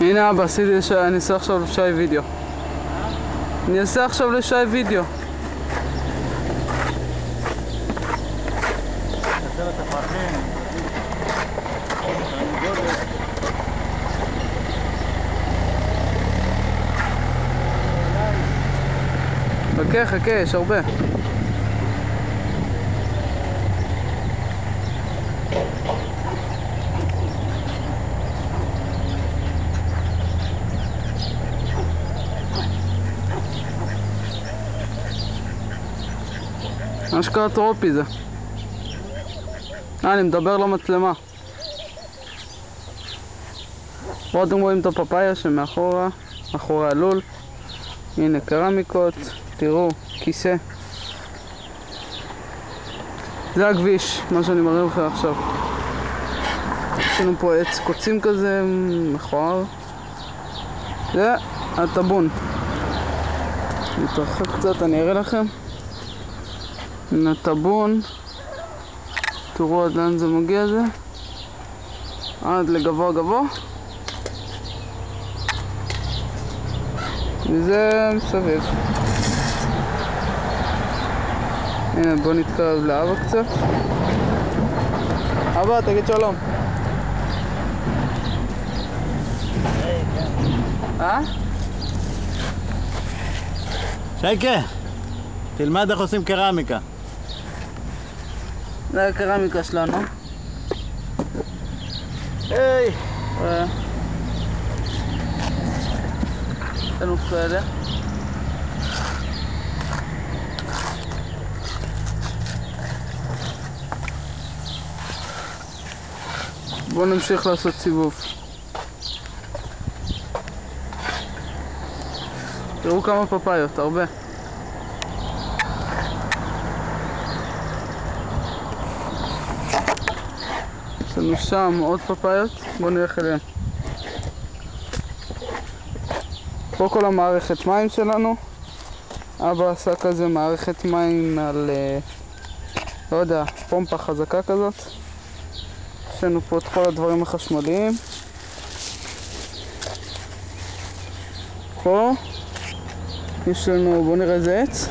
הנה אבא, עשיתי לשי, אני אעשה עכשיו לשי וידאו. אני אעשה עכשיו לשי וידאו. חכה, חכה, יש הרבה. אשכרה טרופי זה. אה, אני מדבר למצלמה. פה אתם רואים את הפפאיה שמאחורה, מאחורי הלול. הנה קרמיקות, תראו, כיסא. זה הכביש, מה שאני מראה לכם עכשיו. יש לנו פה עץ קוצים כזה, מכוער. זה הטבון. נתרחק קצת, אני אראה לכם. הנה הטבון. תראו עד לאן זה מגיע זה. עד לגבוה גבוה. וזה מסביב. הנה בוא נתקרב לאבא קצת. אבא, תגיד שלום. אה? שייקה, תלמד איך עושים קרמיקה. זה הקרמיקה שלנו. היי! יש לנו כאלה. בואו נמשיך לעשות סיבוב. תראו כמה פפאיות, הרבה. לנו שם עוד פפאיות, בואו נלך אליהם. פה כל המערכת מים שלנו. אבא עשה כזה מערכת מים על, אה, לא יודע, פומפה חזקה כזאת. יש לנו פה את כל הדברים החשמליים. פה יש לנו, בואו נראה איזה עץ.